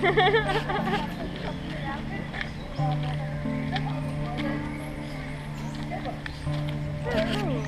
That's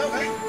头盔。